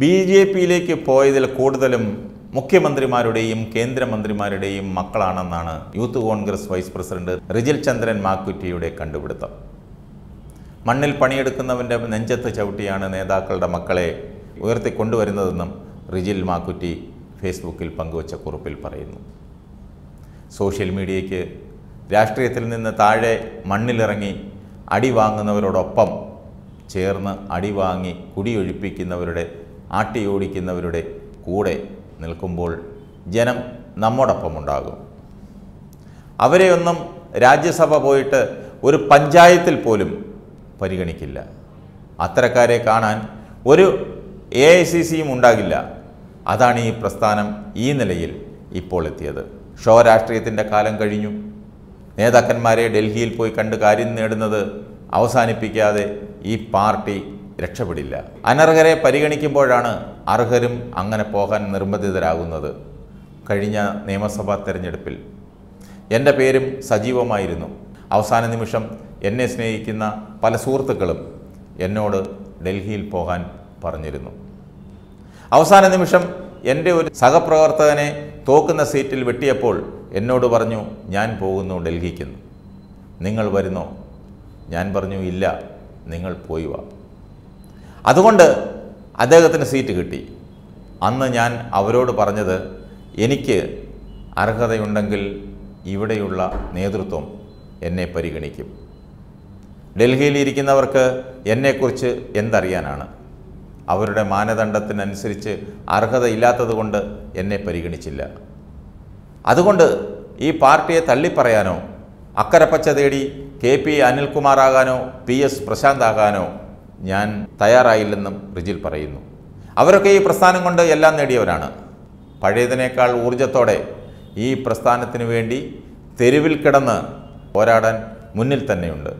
B J പിയിലേക്ക് പോയതിൽ കൂടുതലും മുഖ്യമന്ത്രിമാരുടെയും കേന്ദ്രമന്ത്രിമാരുടെയും മക്കളാണെന്നാണ് youth Congress vice president Rijil Chandran മാക്കുറ്റിയുടെ കണ്ടുപിടുത്തം. മണ്ണിൽ പണിയെടുക്കുന്നവന്റെ നെഞ്ചത്ത് ചവിട്ടിയാണ് നേതാക്കളുടെ മക്കളെ ഉയർത്തിക്കൊണ്ടുവരുന്നതെന്നും റിജിൽ മാക്കുറ്റി ഫേസ്ബുക്കിൽ പങ്കുവച്ച കുറിപ്പിൽ പറയുന്നു. സോഷ്യൽ മീഡിയയ്ക്ക് രാഷ്ട്രീയത്തിൽ നിന്ന് താഴെ മണ്ണിലിറങ്ങി അടി വാങ്ങുന്നവരോടൊപ്പം ചേർന്ന് അടിവാങ്ങി കുടിയൊഴിപ്പിക്കുന്നവരുടെ ആട്ടിയോടിക്കുന്നവരുടെ കൂടെ നിൽക്കുമ്പോൾ ജനം നമ്മോടൊപ്പം ഉണ്ടാകും അവരെയൊന്നും രാജ്യസഭ പോയിട്ട് ഒരു പഞ്ചായത്തിൽ പോലും പരിഗണിക്കില്ല. അത്തരക്കാരെ കാണാൻ ഒരു എ ഐ സി സിയും ഉണ്ടാകില്ല. അതാണ് ഈ പ്രസ്ഥാനം ഈ നിലയിൽ ഇപ്പോൾ എത്തിയത്. ഷോ രാഷ്ട്രീയത്തിന്റെ കാലം കഴിഞ്ഞു. നേതാക്കന്മാരെ ഡൽഹിയിൽ പോയി കണ്ട് കാര്യം നേടുന്നത് അവസാനിപ്പിക്കാതെ ഈ പാർട്ടി രക്ഷപ്പെടില്ല. അനർഹരെ പരിഗണിക്കുമ്പോഴാണ് അർഹരും അങ്ങനെ പോകാൻ നിർബന്ധിതരാകുന്നത്. കഴിഞ്ഞ നിയമസഭാ തെരഞ്ഞെടുപ്പിൽ. എന്റെ പേരും സജീവമായിരുന്നു. അവസാന നിമിഷം എന്നെ സ്നേഹിക്കുന്ന പല സുഹൃത്തുക്കളും എന്നോട് ഡൽഹിയിൽ പോകാൻ പറഞ്ഞിരുന്നു. അവസാന നിമിഷം എന്റെ ഒരു സഹപ്രവർത്തകനെ തോക്കുന്ന സീറ്റിൽ വെട്ടിയപ്പോൾ എന്നോട് പറഞ്ഞു ഞാൻ പോകുന്നു ഡൽഹിക്കെന്ന് നിങ്ങൾ വരുന്നോ? ഞാൻ പറഞ്ഞു ഇല്ല നിങ്ങൾ പോയി വാ. അതുകൊണ്ട് അദ്ദേഹത്തിന് സീറ്റ് കിട്ടി. അന്ന് ഞാൻ അവരോട് പറഞ്ഞത് എനിക്ക് അർഹതയുണ്ടെങ്കിൽ ഇവിടെയുള്ള നേതൃത്വം എന്നെ പരിഗണിക്കും. ഡൽഹിയിലിരിക്കുന്നവർക്ക് എന്നെക്കുറിച്ച് എന്തറിയാനാണ്? അവരുടെ മാനദണ്ഡത്തിനനുസരിച്ച് അർഹതയില്ലാത്തതുകൊണ്ട് എന്നെ പരിഗണിച്ചില്ല. അതുകൊണ്ട് ഈ പാർട്ടിയെ തള്ളിപ്പറയാനോ അക്കരപ്പച്ച തേടി കെ പി അനിൽകുമാറാകാനോ പി എസ് പ്രശാന്ത് ആകാനോ ഞാൻ തയ്യാറായില്ലെന്നും റിജിൽ പറയുന്നു. അവരൊക്കെ ഈ പ്രസ്ഥാനം കൊണ്ട് എല്ലാം നേടിയവരാണ്. പഴയതിനേക്കാൾ ഊർജത്തോടെ ഈ പ്രസ്ഥാനത്തിന് വേണ്ടി തെരുവിൽ കിടന്ന് പോരാടാൻ മുന്നിൽ തന്നെയുണ്ട്.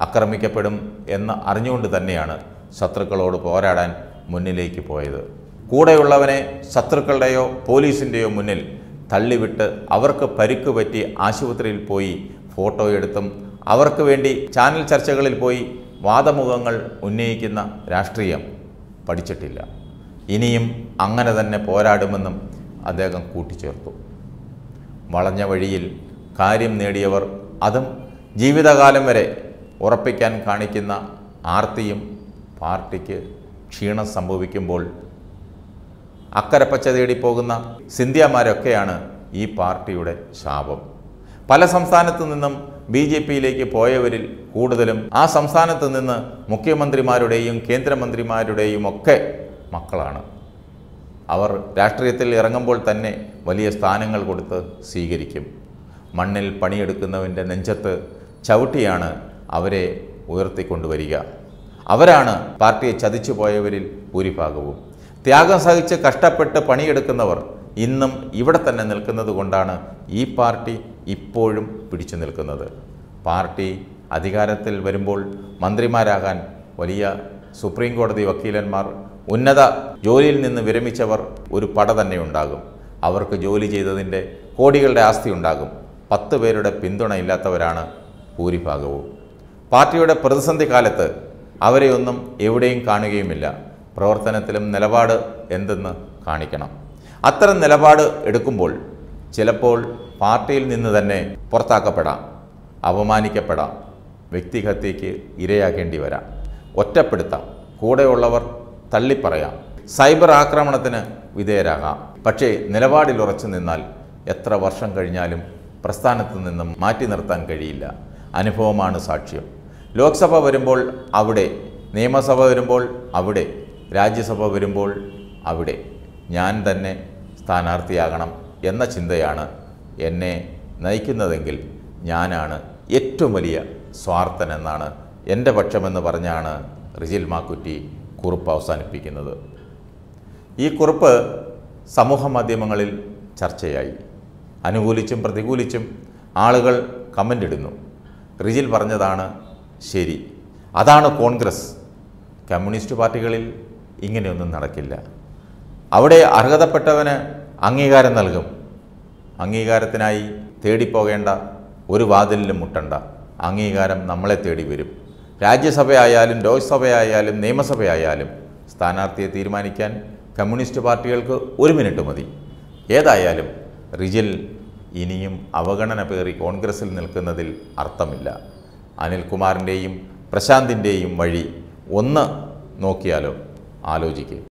ആക്രമിക്കപ്പെടും എന്ന് അറിഞ്ഞുകൊണ്ട് തന്നെയാണ് ശത്രുക്കളോട് പോരാടാൻ മുന്നിലേക്ക് പോയത്. കൂടെയുള്ളവനെ ശത്രുക്കളുടെയോ പോലീസിന്റെയോ മുന്നിൽ തള്ളിവിട്ട് അവർക്ക് പരിക്ക് പറ്റി ആശുപത്രിയിൽ പോയി ഫോട്ടോ എടുത്തും അവർക്ക് വേണ്ടി ചാനൽ ചർച്ചകളിൽ പോയി വാദമുഖങ്ങൾ ഉന്നയിക്കുന്ന രാഷ്ട്രീയം പഠിച്ചിട്ടില്ല. ഇനിയും അങ്ങനെ തന്നെ പോരാടുമെന്നും അദ്ദേഹം കൂട്ടിച്ചേർത്തു. വളഞ്ഞ വഴിയിൽ കാര്യം നേടിയവർ അതും ജീവിതകാലം വരെ ഉറപ്പിക്കാൻ കാണിക്കുന്ന ആർത്തിയും പാർട്ടിക്ക് ക്ഷീണം സംഭവിക്കുമ്പോൾ അക്കരപ്പച്ച തേടി പോകുന്ന സിന്ധ്യമാരൊക്കെയാണ് ഈ പാർട്ടിയുടെ ശാപം. പല സംസ്ഥാനത്തു നിന്നും ബി ജെ പിയിലേക്ക് പോയവരിൽ കൂടുതലും ആ സംസ്ഥാനത്ത് നിന്ന് മുഖ്യമന്ത്രിമാരുടെയും കേന്ദ്രമന്ത്രിമാരുടെയും ഒക്കെ മക്കളാണ്. അവർ രാഷ്ട്രീയത്തിൽ ഇറങ്ങുമ്പോൾ തന്നെ വലിയ സ്ഥാനങ്ങൾ കൊടുത്ത് സ്വീകരിക്കും. മണ്ണിൽ പണിയെടുക്കുന്നവന്റെ നെഞ്ചത്ത് ചവിട്ടിയാണ് അവരെ ഉയർത്തിക്കൊണ്ടുവരിക. അവരാണ് പാർട്ടിയെ ചതിച്ചു പോയവരിൽ ഭൂരിഭാഗവും. ത്യാഗം സഹിച്ച് കഷ്ടപ്പെട്ട് പണിയെടുക്കുന്നവർ ഇന്നും ഇവിടെ തന്നെ നിൽക്കുന്നത് കൊണ്ടാണ് ഈ പാർട്ടി ഇപ്പോഴും പിടിച്ചു നിൽക്കുന്നത്. പാർട്ടി അധികാരത്തിൽ വരുമ്പോൾ മന്ത്രിമാരാകാൻ വലിയ സുപ്രീം കോടതി വക്കീലന്മാർ ഉന്നത ജോലിയിൽ നിന്ന് വിരമിച്ചവർ ഒരു പട തന്നെ ഉണ്ടാകും. അവർക്ക് ജോലി ചെയ്തതിന്റെ കോടികളുടെ ആസ്തി ഉണ്ടാകും. പത്ത് പേരുടെ പിന്തുണ ഇല്ലാത്തവരാണ് ഭൂരിഭാഗവും. പാർട്ടിയുടെ പ്രതിസന്ധി കാലത്ത് അവരെയൊന്നും എവിടെയും കാണുകയുമില്ല. പ്രവർത്തനത്തിലും നിലപാട് എന്തെന്ന് കാണിക്കണം. അത്തരം നിലപാട് എടുക്കുമ്പോൾ ചിലപ്പോൾ പാർട്ടിയിൽ നിന്ന് തന്നെ പുറത്താക്കപ്പെടാം അപമാനിക്കപ്പെടാം വ്യക്തിഹത്യയ്ക്ക് ഇരയാക്കേണ്ടി വരാം. ഒറ്റപ്പെടുത്താം കൂടെയുള്ളവർ തള്ളിപ്പറയാം സൈബർ ആക്രമണത്തിന് വിധേയരാകാം. പക്ഷേ നിലപാടിൽ ഉറച്ചു നിന്നാൽ എത്ര വർഷം കഴിഞ്ഞാലും പ്രസ്ഥാനത്ത് നിന്നും മാറ്റി നിർത്താൻ കഴിയില്ല. അനുഭവമാണ് സാക്ഷ്യം. ലോക്സഭ വരുമ്പോൾ അവിടെ നിയമസഭ വരുമ്പോൾ അവിടെ രാജ്യസഭ വരുമ്പോൾ അവിടെ ഞാൻ തന്നെ സ്ഥാനാർത്ഥിയാകണം എന്ന ചിന്തയാണ് എന്നെ നയിക്കുന്നതെങ്കിൽ ഞാനാണ് ഏറ്റവും വലിയ സ്വാർത്ഥനെന്നാണ് എന്റെ പക്ഷമെന്ന് പറഞ്ഞാണ് റിജിൽ മാക്കുറ്റി കുറിപ്പ് അവസാനിപ്പിക്കുന്നത്. ഈ കുറിപ്പ് സമൂഹ മാധ്യമങ്ങളിൽ ചർച്ചയായി. അനുകൂലിച്ചും പ്രതികൂലിച്ചും ആളുകൾ കമന്റ് ഇടുന്നു. റിജിൽ പറഞ്ഞതാണ് ശരി. അതാണ് കോൺഗ്രസ്. കമ്മ്യൂണിസ്റ്റ് പാർട്ടികളിൽ ഇങ്ങനെയൊന്നും നടക്കില്ല. അവിടെ അർഹതപ്പെട്ടവന് അംഗീകാരം നൽകും. അംഗീകാരത്തിനായി തേടിപ്പോകേണ്ട ഒരു വാതിലിലും മുട്ടണ്ട. അംഗീകാരം നമ്മളെ തേടി വരും. രാജ്യസഭയായാലും ലോക്സഭയായാലും നിയമസഭയായാലും സ്ഥാനാർത്ഥിയെ തീരുമാനിക്കാൻ കമ്മ്യൂണിസ്റ്റ് പാർട്ടികൾക്ക് ഒരു മിനിറ്റ് മതി. ഏതായാലും റിജിൽ ഇനിയും അവഗണന പേറി കോൺഗ്രസിൽ നിൽക്കുന്നതിൽ അർത്ഥമില്ല. അനിൽകുമാറിന്റെയും പ്രശാന്തിന്റെയും വഴി ഒന്ന് നോക്കിയാലോ? ആലോചിക്കുക